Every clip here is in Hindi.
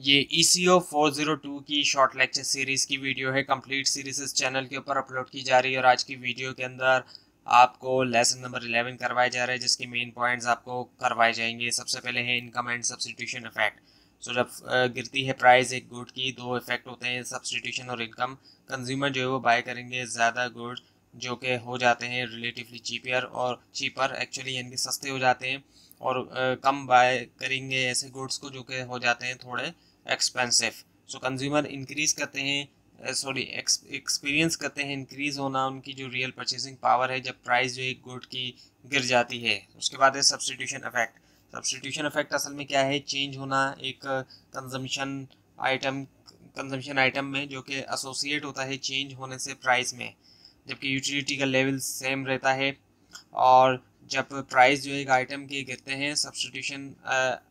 ये E C O four zero two की शॉर्ट लेक्चर सीरीज़ की वीडियो है। कंप्लीट सीरीज़ इस चैनल के ऊपर अपलोड की जा रही है और आज की वीडियो के अंदर आपको लेसन नंबर इलेवन करवाया जा रहा है, जिसके मेन पॉइंट्स आपको करवाए जाएँगे। सबसे पहले है income and substitution effect so जब गिरती है प्राइस एक गुड की, दो इफ़ेक्ट होते हैं सब्सटीट्यूशन और इनकम कंज्यूमर जो है वो बाय करेंगे ज़्यादा गुड जो कि हो जाते हैं रिलेटिवली चीपियर और चीपर एक्चुअली यानी कि सस्ते हो जाते हैं। और कम बाय करेंगे ऐसे गुड्स को जो कि हो जाते हैं थोड़े। एक्सपेंसिव सो कंज्यूमर इंक्रीज़ करते हैं सॉरी एक्सपीरियंस करते हैं इंक्रीज़ होना, उनकी जो रियल परचेसिंग पावर है, जब प्राइस जो एक गुड की गिर जाती है। उसके बाद है सब्सटीट्यूशन इफ़ेक्ट सब्सटीट्यूशन इफ़ेक्ट असल में क्या है? चेंज होना एक कंजम्पशन आइटम कंजम्पशन आइटम में जो कि एसोसिएट होता है चेंज होने से प्राइस में। जबकि यूटिलिटी का लेवल सेम रहता है और जब प्राइस जो एक आइटम के गिरते हैं सब्सटीट्यूशन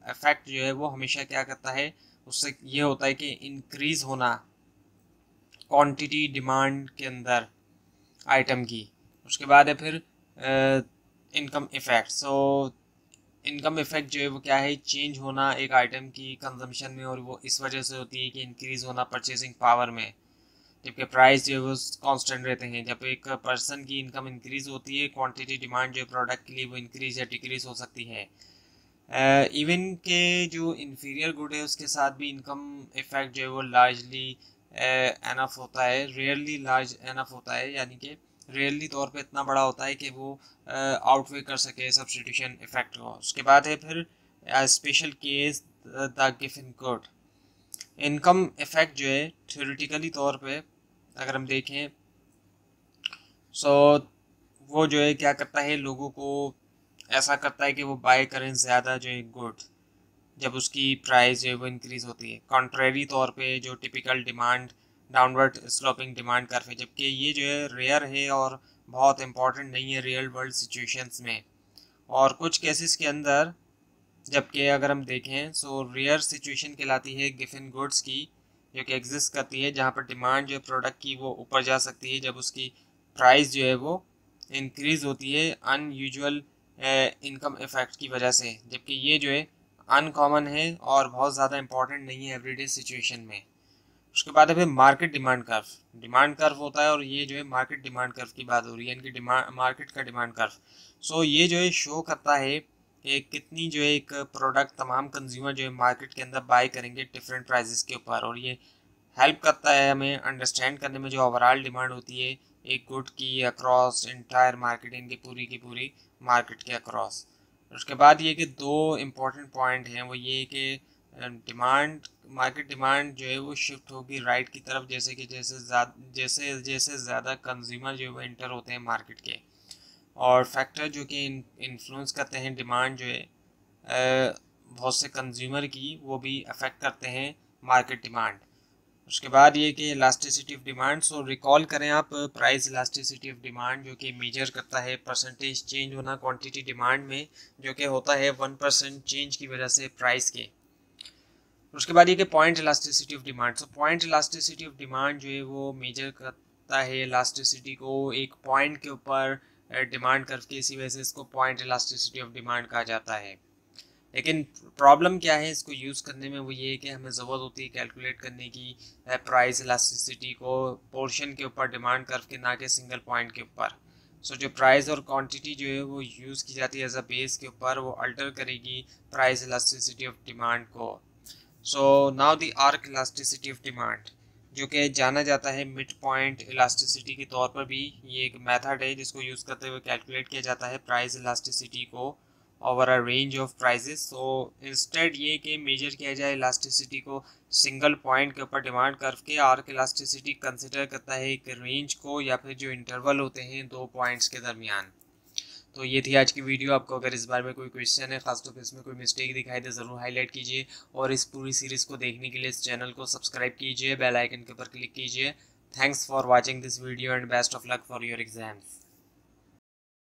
इफ़ेक्ट जो है, वो हमेशा क्या करता है? उससे ये होता है कि इंक्रीज़ होना क्वांटिटी डिमांड के अंदर आइटम की। उसके बाद है फिर income effect so income effect जो है वो क्या है? चेंज होना एक आइटम की कंजम्पशन में और वो इस वजह से होती है कि इंक्रीज़ होना परचेसिंग पावर में। जबकि प्राइस जो है वो कांस्टेंट रहते हैं। जब एक पर्सन की इनकम इंक्रीज़ होती है क्वांटिटी डिमांड जो प्रोडक्ट के लिए वो इंक्रीज़ या डिक्रीज़ हो सकती है। इवन uh, के जो इन्फीरियर गुड है उसके साथ भी इनकम इफ़ेक्ट जो है वो लार्जली एनफ होता है रेयरली लार्ज एनफ होता है यानी कि रेयरली तौर पे इतना बड़ा होता है कि वो आउटवे uh, कर सके सब्सटीट्यूशन इफ़ेक्ट को। उसके बाद है फिर special case the Giffen good income effect जो है थ्योरेटिकली तौर पे अगर हम देखें सो so, वो जो है क्या करता है लोगों को ऐसा करता है कि वो बाय करें ज़्यादा जो है गुड जब उसकी प्राइस जो है वो इंक्रीज़ होती है। कॉन्ट्रेरी तौर पे जो typical demand downward sloping demand curve है, जबकि ये जो है रेयर है और बहुत इंपॉर्टेंट नहीं है रियल वर्ल्ड सिचुएशंस में। और कुछ केसेस के अंदर, जबकि अगर हम देखें सो रेयर सिचुएशन कहलाती है गिफिन गुड्स की, जो कि एग्जिस्ट करती है, जहाँ पर डिमांड जो है प्रोडक्ट की वो ऊपर जा सकती है, जब उसकी प्राइस जो है वो इंक्रीज़ होती है अनयूजुअल इनकम इफ़ेक्ट की वजह से, जबकि ये जो है अनकॉमन है और बहुत ज़्यादा इंपॉर्टेंट नहीं है एवरीडे सिचुएशन में। उसके बाद है फिर market demand curve demand curve होता है और ये जो है मार्केट डिमांड कर्व की बात हो रही है इनकी डिमांड मार्केट का डिमांड कर्व सो ये जो है शो करता है कि कितनी जो है एक प्रोडक्ट तमाम कंज्यूमर जो है मार्केट के अंदर बाय करेंगे डिफरेंट प्राइजेस के ऊपर। और ये हेल्प करता है हमें अंडरस्टैंड करने में जो ओवरऑल डिमांड होती है एक गुड की अक्रॉस इंटायर मार्केटिंग की पूरी की पूरी मार्केट के अक्रॉस उसके बाद ये कि दो इम्पोर्टेंट पॉइंट हैं, वो ये कि डिमांड मार्केट डिमांड जो है वो शिफ्ट होगी राइट की तरफ़, जैसे कि जैसे जैसे जैसे ज़्यादा कंज्यूमर जो है वो इंटर होते हैं मार्केट के। और फैक्टर जो कि इन्फ्लुएंस करते हैं डिमांड जो है बहुत से कंज्यूमर की, वो भी अफेक्ट करते हैं मार्केट डिमांड उसके बाद ये कि elasticity of demand so recall करें आप प्राइस इलास्टिसिटी ऑफ़ डिमांड जो कि मेजर करता है परसेंटेज चेंज होना क्वांटिटी डिमांड में जो कि होता है वन परसेंट चेंज की वजह से प्राइस के। उसके बाद ये कि point elasticity of demand so point elasticity of demand जो है वो मेजर करता है इलास्टिसिटी को एक पॉइंट के ऊपर डिमांड करके इसी वजह से इसको पॉइंट इलास्टिसिटी ऑफ़ डिमांड कहा जाता है। लेकिन प्रॉब्लम क्या है इसको यूज़ करने में? वो ये है कि हमें ज़रूरत होती है कैलकुलेट करने की प्राइस इलास्टिसिटी को पोर्शन के ऊपर डिमांड कर्व के ना के सिंगल पॉइंट के ऊपर। सो so, जो प्राइस और क्वांटिटी जो है वो यूज़ की जाती है एज अ बेस के ऊपर वो अल्टर करेगी प्राइस इलास्टिसिटी ऑफ़ डिमांड को। So now the arc elasticity of demand जो कि जाना जाता है मिड पॉइंट इलास्टिसिटी के तौर पर भी ये एक मेथड है जिसको यूज़ करते हुए कैलकुलेट किया जाता है प्राइस इलास्टिसिटी को। Over a range of prices so instead ये कि मेजर किया जाए इलास्टिसिटी को सिंगल पॉइंट के ऊपर डिमांड करके आर्क इलास्टिसिटी कंसिडर करता है एक रेंज को, या फिर जो इंटरवल होते हैं दो पॉइंट्स के दरमियान। तो ये थी आज की वीडियो आपको अगर इस बारे में कोई क्वेश्चन है खासतौर पर इसमें कोई मिस्टेक दिखाई दे, ज़रूर हाईलाइट कीजिए, और इस पूरी सीरीज़ को देखने के लिए इस चैनल को सब्सक्राइब कीजिए बेल आइकन के ऊपर क्लिक कीजिए। Thanks for watching this video and best of luck for your exams